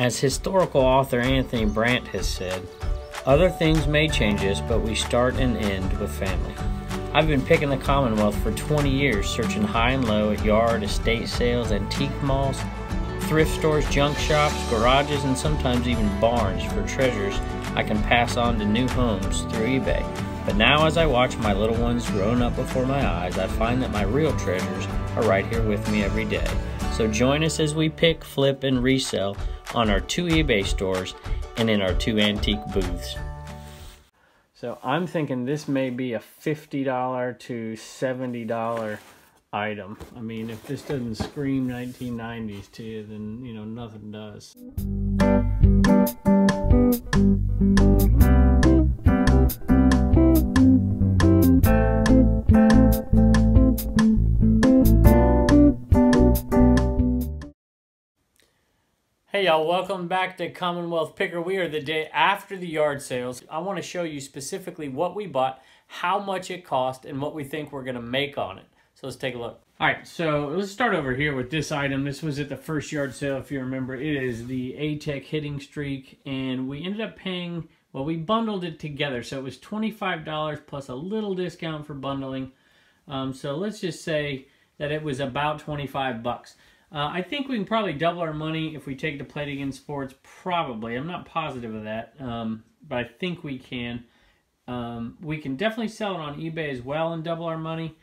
As historical author Anthony Brandt has said, other things may change us, but we start and end with family. I've been picking the Commonwealth for 20 years, searching high and low at yard, estate sales, antique malls, thrift stores, junk shops, garages, and sometimes even barns for treasures I can pass on to new homes through eBay. But now, as I watch my little ones growing up before my eyes, I find that my real treasures are right here with me every day. So join us as we pick, flip, and resell on our two eBay stores and in our two antique booths. So I'm thinking this may be a $50 to $70 item. I mean, if this doesn't scream 1990s to you, then, you know, nothing does. Hey y'all, welcome back to Commonwealth Picker. We are the day after the yard sales. I want to show you specifically what we bought, how much it cost, and what we think we're going to make on it. So let's take a look. All right, so let's start over here with this item. This was at the first yard sale, if you remember. It is the ATEC Hitting Streak, and we ended up paying, well, we bundled it together. So it was $25 plus a little discount for bundling. Um, so let's just say that it was about 25 bucks. Uh, I think we can probably double our money if we take the Play It Again Sports. Probably. I'm not positive of that, um, but I think we can. Um, we can definitely sell it on eBay as well and double our money.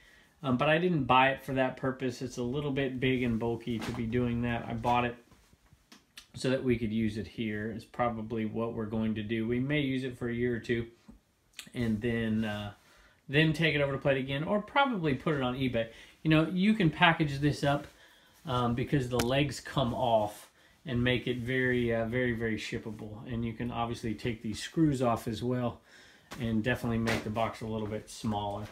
Um, but I didn't buy it for that purpose. It's a little bit big and bulky to be doing that. I bought it so that we could use it here. It's probably what we're going to do. We may use it for a year or two, and then uh, then take it over to Play Again, or probably put it on eBay. You know, you can package this up um, because the legs come off and make it very, uh, very, very shippable. And you can obviously take these screws off as well and definitely make the box a little bit smaller.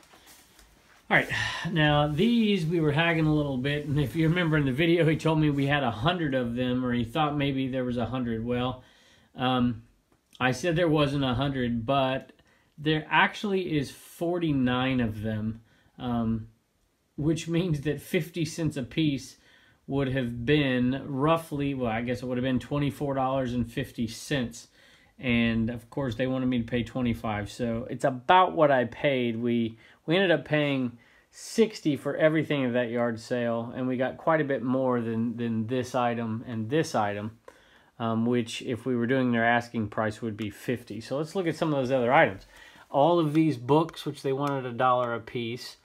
All right, now these we were haggling a little bit, and if you remember in the video, he told me we had a hundred of them, or he thought maybe there was a hundred. Well, um, I said there wasn't a hundred, but there actually is 49 of them, um, which means that 50 cents a piece would have been roughly, well, I guess it would have been $24.50. And of course, they wanted me to pay 25 So it's about what I paid. We, we ended up paying 60 for everything at that yard sale, and we got quite a bit more than, than this item and this item. Um, which if we were doing their asking price would be 50 so let's look at some of those other items all of these books which they wanted a dollar a piece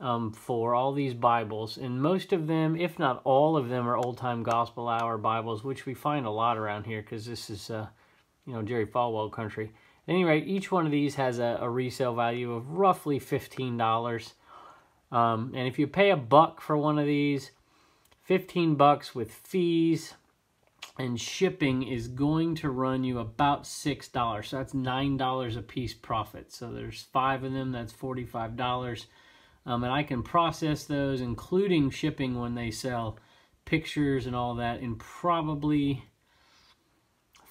um, for all these Bibles, and most of them, if not all of them, are old time Gospel Hour Bibles, which we find a lot around here because this is, uh, you know, Jerry Falwell country. At any rate, each one of these has a, a resale value of roughly fifteen dollars, um, and if you pay a buck for one of these, fifteen bucks with fees and shipping is going to run you about six dollars. So that's nine dollars a piece profit. So there's five of them. That's forty-five dollars. Um, and I can process those, including shipping when they sell pictures and all that, in probably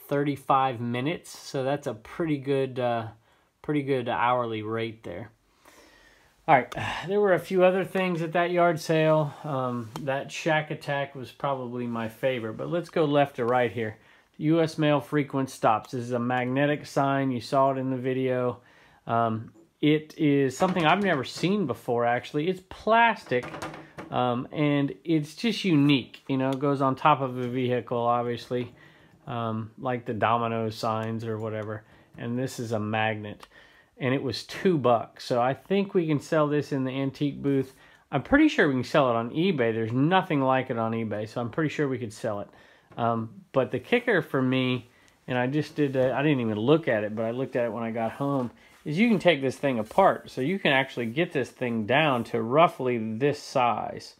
35 minutes. So that's a pretty good, uh, pretty good hourly rate there. All right, there were a few other things at that yard sale. Um, that Shack Attack was probably my favorite, but let's go left to right here. U.S. Mail frequent stops. This is a magnetic sign. You saw it in the video. Um, it is something I've never seen before, actually. It's plastic, um, and it's just unique. You know, it goes on top of a vehicle, obviously, um, like the domino signs or whatever. And this is a magnet, and it was two bucks. So I think we can sell this in the antique booth. I'm pretty sure we can sell it on eBay. There's nothing like it on eBay, so I'm pretty sure we could sell it. Um, but the kicker for me, and I just did, I didn't even look at it, but I looked at it when I got home, is you can take this thing apart. So you can actually get this thing down to roughly this size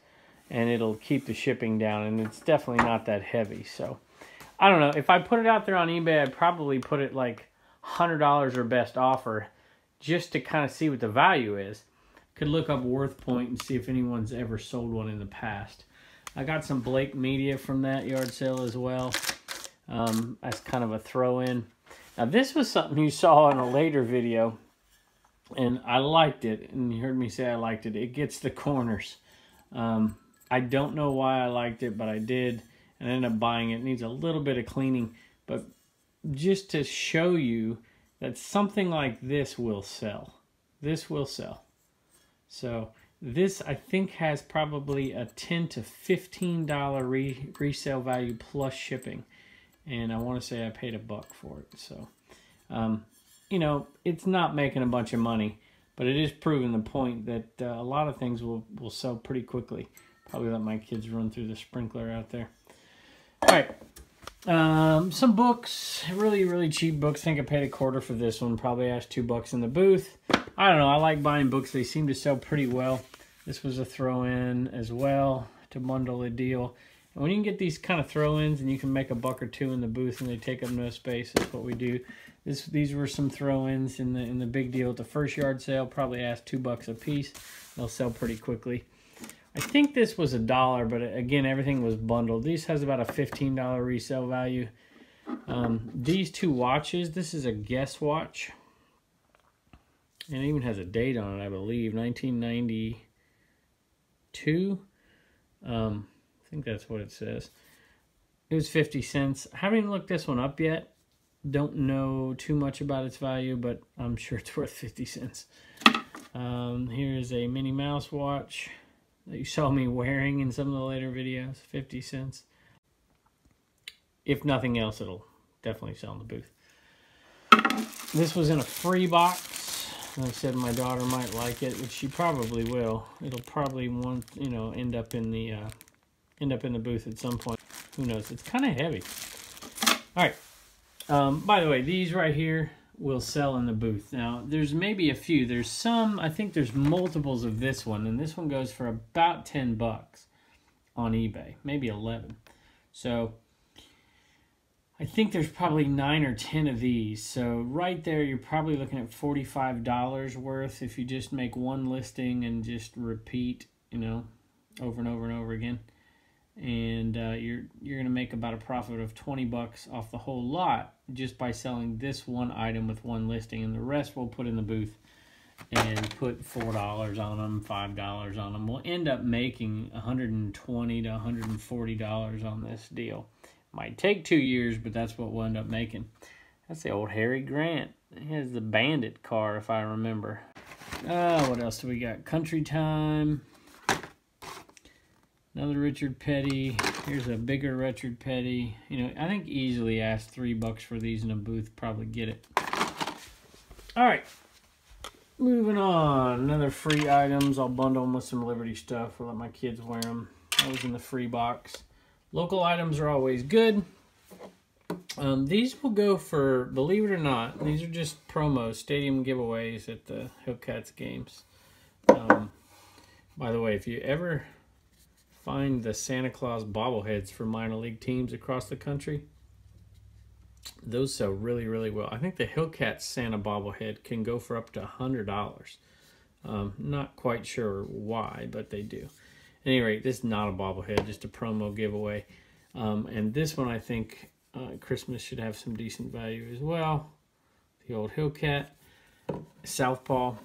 and it'll keep the shipping down and it's definitely not that heavy. So I don't know. If I put it out there on eBay, I'd probably put it like $100 or best offer just to kind of see what the value is. Could look up worth and see if anyone's ever sold one in the past. I got some Blake Media from that yard sale as well. Um, as kind of a throw in. Now this was something you saw in a later video and I liked it and you heard me say I liked it. It gets the corners. Um, I don't know why I liked it, but I did. and I ended up buying it. it needs a little bit of cleaning, but just to show you that something like this will sell. This will sell. So this I think has probably a 10 to 15 dollar re resale value plus shipping and I want to say I paid a buck for it so um, you know it's not making a bunch of money but it is proving the point that uh, a lot of things will will sell pretty quickly probably let my kids run through the sprinkler out there all right um, some books really really cheap books I think I paid a quarter for this one probably asked two bucks in the booth I don't know. I like buying books. They seem to sell pretty well. This was a throw-in as well to bundle a deal. When you can get these kind of throw-ins and you can make a buck or two in the booth and they take up no space, that's what we do. This, these were some throw-ins in the in the big deal at the first yard sale. Probably asked two bucks a piece. They'll sell pretty quickly. I think this was a dollar, but again, everything was bundled. These has about a $15 resale value. Um, these two watches, this is a Guess watch. And it even has a date on it, I believe, 1992. Um, I think that's what it says. It was 50 cents. I haven't even looked this one up yet. Don't know too much about its value, but I'm sure it's worth 50 cents. Um, here's a Minnie Mouse watch that you saw me wearing in some of the later videos. 50 cents. If nothing else, it'll definitely sell in the booth. This was in a free box. I said, my daughter might like it, which she probably will. It'll probably want, you know, end up in the uh, end up in the booth at some point. Who knows? It's kind of heavy. All right. Um, by the way, these right here will sell in the booth. Now, there's maybe a few. There's some, I think there's multiples of this one, and this one goes for about 10 bucks on eBay, maybe 11. So I think there's probably nine or ten of these. So right there, you're probably looking at $45 worth if you just make one listing and just repeat, you know, over and over and over again. And uh, you're you're gonna make about a profit of 20 bucks off the whole lot just by selling this one item with one listing, and the rest we'll put in the booth and put four dollars on them, five dollars on them. We'll end up making 120 to 140 dollars on this deal. Might take two years, but that's what we'll end up making. That's the old Harry Gant. He has the Bandit car, if I remember. Uh, what else do we got? Country Time. Another Richard Petty. Here's a bigger Richard Petty. You know, I think easily ask three bucks for these in a booth. Probably get it. All right. Moving on. Another free items. I'll bundle them with some Liberty stuff. We'll let my kids wear them. That was in the free box. Local items are always good. Um, these will go for, believe it or not, these are just promos, stadium giveaways at the Hillcats games. Um, by the way, if you ever find the Santa Claus bobbleheads for minor league teams across the country, those sell really, really well. I think the Hillcats Santa bobblehead can go for up to $100. Um, not quite sure why, but they do any rate, this is not a bobblehead, just a promo giveaway. Um, and this one, I think uh, Christmas should have some decent value as well. The old Hillcat, Southpaw.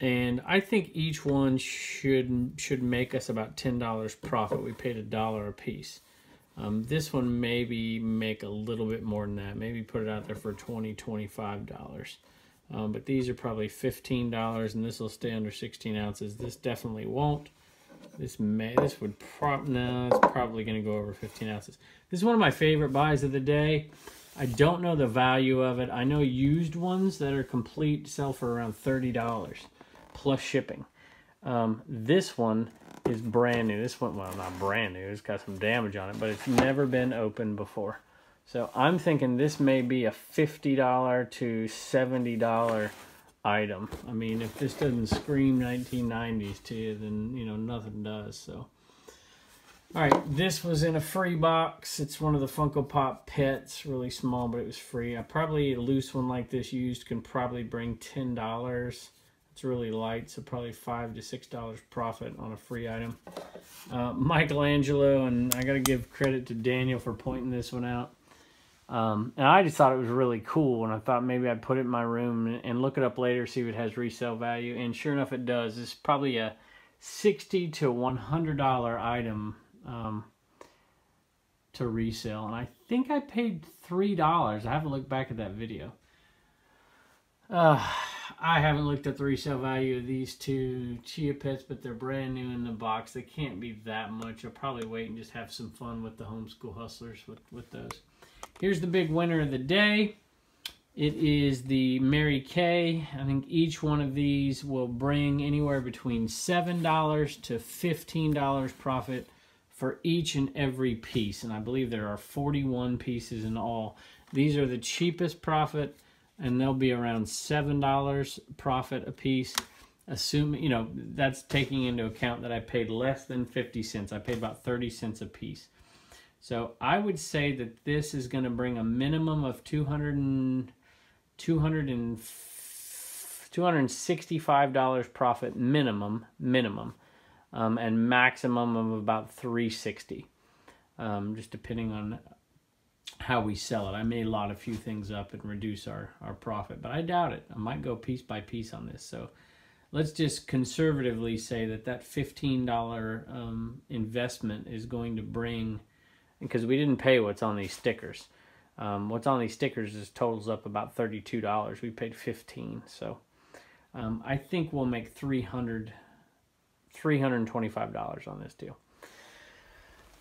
And I think each one should should make us about $10 profit. We paid a dollar a piece. Um, this one maybe make a little bit more than that. Maybe put it out there for 20 $25. Um, but these are probably $15 and this will stay under 16 ounces. This definitely won't. This may, this would prob, no, it's probably going to go over 15 ounces. This is one of my favorite buys of the day. I don't know the value of it. I know used ones that are complete sell for around $30 plus shipping. Um, this one is brand new. This one, well, not brand new. It's got some damage on it, but it's never been opened before. So I'm thinking this may be a $50 to $70 item. I mean, if this doesn't scream 1990s to you, then, you know, nothing does. So, all right, this was in a free box. It's one of the Funko Pop pets, really small, but it was free. I probably, a loose one like this used can probably bring $10. It's really light, so probably 5 to $6 profit on a free item. Uh, Michelangelo, and I got to give credit to Daniel for pointing this one out. Um, and I just thought it was really cool, and I thought maybe I'd put it in my room and, and, look it up later, see if it has resale value. And sure enough, it does. It's probably a sixty to one hundred dollar item um, to resale, and I think I paid $3. I haven't looked back at that video. Uh, I haven't looked at the resale value of these two Chia Pets, but they're brand new in the box. They can't be that much. I'll probably wait and just have some fun with the homeschool hustlers with, with those. Here's the big winner of the day. It is the Mary Kay. I think each one of these will bring anywhere between $7 to $15 profit for each and every piece. And I believe there are 41 pieces in all. These are the cheapest profit, and they'll be around $7 profit a piece. Assuming, you know, that's taking into account that I paid less than 50 cents. I paid about 30 cents a piece. So I would say that this is going to bring a minimum of 200 and 200 and $265 profit minimum, minimum, um, and maximum of about 360 um, just depending on how we sell it. I may lot a few things up and reduce our, our profit, but I doubt it. I might go piece by piece on this. So let's just conservatively say that that $15 um, investment is going to bring, because we didn't pay what's on these stickers. Um, what's on these stickers is totals up about $32. We paid 15 so um, I think we'll make 300 $325 on this deal.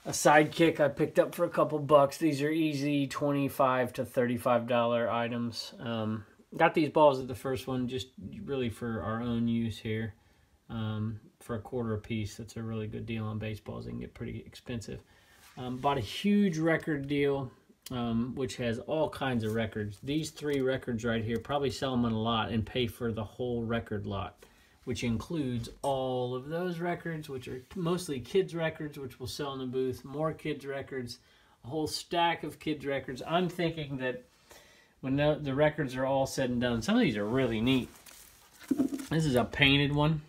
A sidekick I picked up for a couple bucks. These are easy 25 to $35 items. Um, got these balls at the first one just really for our own use here. Um, for a quarter a piece, that's a really good deal on baseballs. They can get pretty expensive. Um, bought a huge record deal um, which has all kinds of records. These three records right here probably sell them in a lot and pay for the whole record lot, which includes all of those records, which are mostly kids records, which we'll sell in the booth, more kids records, a whole stack of kids records. I'm thinking that when the, the records are all said and done, some of these are really neat. This is a painted one.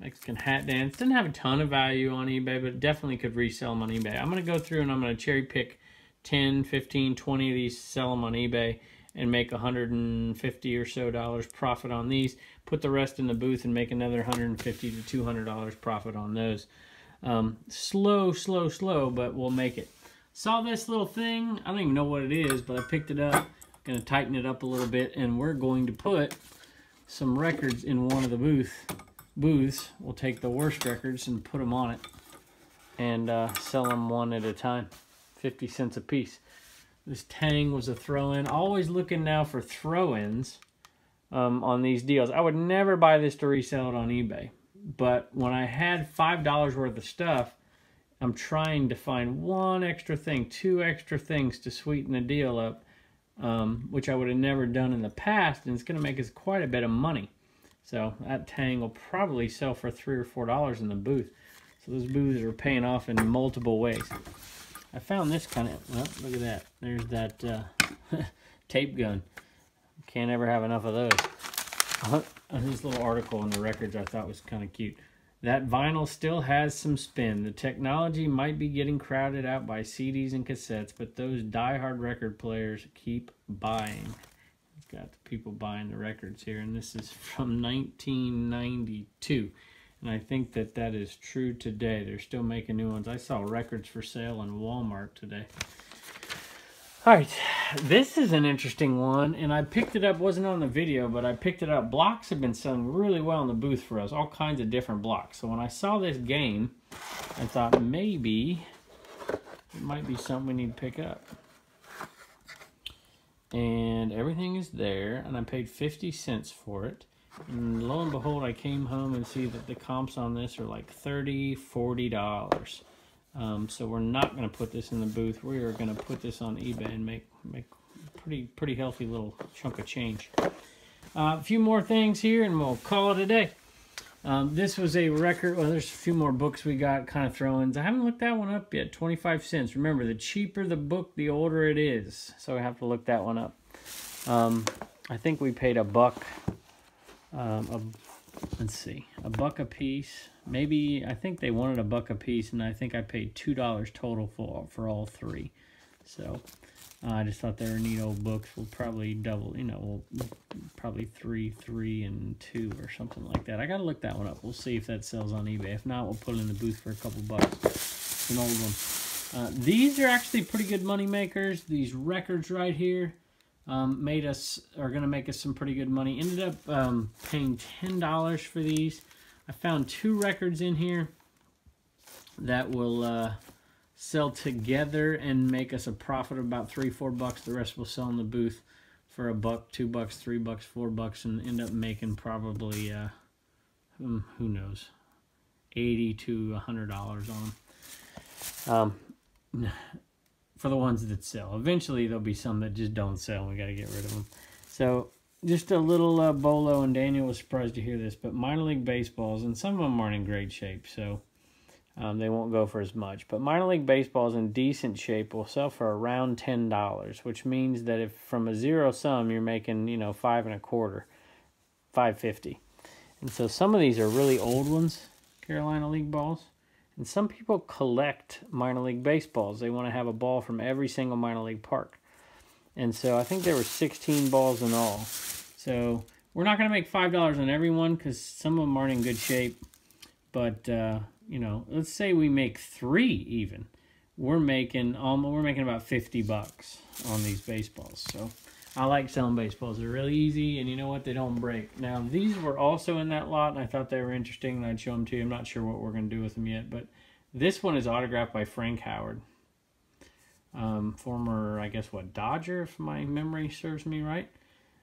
Mexican hat dance. Didn't have a ton of value on eBay, but definitely could resell them on eBay. I'm going to go through and I'm going to cherry pick 10, 15, 20 of these, sell them on eBay and make 150 or so dollars profit on these. Put the rest in the booth and make another 150 to 200 dollars profit on those. Um, slow, slow, slow, but we'll make it. Saw this little thing. I don't even know what it is, but I picked it up. Going to tighten it up a little bit, and we're going to put some records in one of the booth booths. We'll take the worst records and put them on it, and uh, sell them one at a time. 50 cents a piece. This Tang was a throw-in. Always looking now for throw-ins um, on these deals. I would never buy this to resell it on eBay. But when I had $5 worth of stuff, I'm trying to find one extra thing, two extra things to sweeten the deal up, um, which I would have never done in the past, and it's going to make us quite a bit of money. So that Tang will probably sell for 3 or $4 in the booth. So those booths are paying off in multiple ways. I found this kind of, well, look at that. There's that uh, tape gun. Can't ever have enough of those. Uh, this little article in the records I thought was kind of cute. That vinyl still has some spin. The technology might be getting crowded out by CDs and cassettes, but those die-hard record players keep buying. We've Got the people buying the records here, and this is from 1992. And I think that that is true today. They're still making new ones. I saw records for sale in Walmart today. All right, this is an interesting one, and I picked it up, wasn't on the video, but I picked it up. Blocks have been selling really well in the booth for us, all kinds of different blocks. So when I saw this game, I thought maybe it might be something we need to pick up. And everything is there, and I paid 50 cents for it. And lo and behold, I came home and see that the comps on this are like $30, $40. Um, so we're not going to put this in the booth. We are going to put this on eBay and make make pretty pretty healthy little chunk of change. Uh, a few more things here, and we'll call it a day. Um, this was a record. Well, there's a few more books we got kind of throw-ins. I haven't looked that one up yet. 25 cents. Remember, the cheaper the book, the older it is. So I have to look that one up. Um, I think we paid a buck um, a, let's see, a buck a piece. Maybe, I think they wanted a buck a piece, and I think I paid $2 total for, for all three. So, uh, I just thought they were neat old books. We'll probably double, you know, we'll probably three, three, and two or something like that. I got to look that one up. We'll see if that sells on eBay. If not, we'll put it in the booth for a couple bucks. It's an old one. Uh, these are actually pretty good money makers. These records right here um, made us are going to make us some pretty good money. Ended up um, paying ten dollars for these. I found two records in here that will uh, sell together and make us a profit of about three, four bucks. The rest will sell in the booth for a buck, two bucks, three bucks, four bucks, and end up making probably uh, who knows, eighty to a hundred dollars on them. Um, for the ones that sell. Eventually, there'll be some that just don't sell. And we got to get rid of them. So, just a little uh, bolo, and Daniel was surprised to hear this, but minor league baseballs, and some of them aren't in great shape, so um, they won't go for as much. But minor league baseballs in decent shape will sell for around ten dollars, which means that if from a zero sum you're making, you know, five and a quarter, five fifty, and so some of these are really old ones, Carolina League balls. And some people collect minor league baseballs. They want to have a ball from every single minor league park. And so I think there were 16 balls in all. So we're not going to make $5 on every one because some of them aren't in good shape. But, uh, you know, let's say we make three even. We're making um, we're making about 50 bucks on these baseballs. So I like selling baseballs. They're really easy, and you know what? They don't break. Now, these were also in that lot, and I thought they were interesting, and I'd show them to you. I'm not sure what we're going to do with them yet, but this one is autographed by Frank Howard. Um, former, I guess, what, Dodger, if my memory serves me right.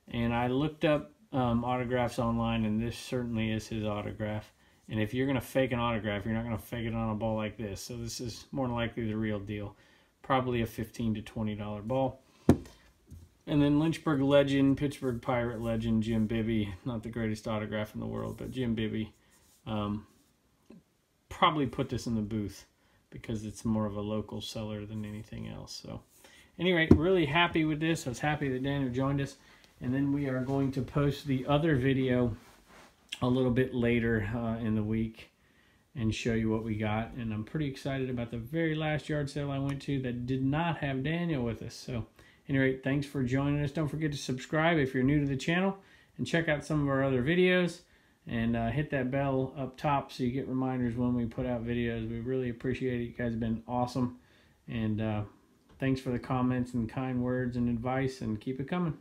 And I looked up um, autographs online, and this certainly is his autograph. And if you're going to fake an autograph, you're not going to fake it on a ball like this. So this is more than likely the real deal. Probably a 15 to $20 ball. And then Lynchburg legend, Pittsburgh Pirate legend, Jim Bibby. Not the greatest autograph in the world, but Jim Bibby. Um, probably put this in the booth because it's more of a local seller than anything else. So, anyway, really happy with this. I was happy that Daniel joined us. And then we are going to post the other video a little bit later uh, in the week and show you what we got. And I'm pretty excited about the very last yard sale I went to that did not have Daniel with us. So, Anyway, thanks for joining us. Don't forget to subscribe if you're new to the channel and check out some of our other videos and uh, hit that bell up top so you get reminders when we put out videos. We really appreciate it. You guys have been awesome. And uh, thanks for the comments and kind words and advice and keep it coming.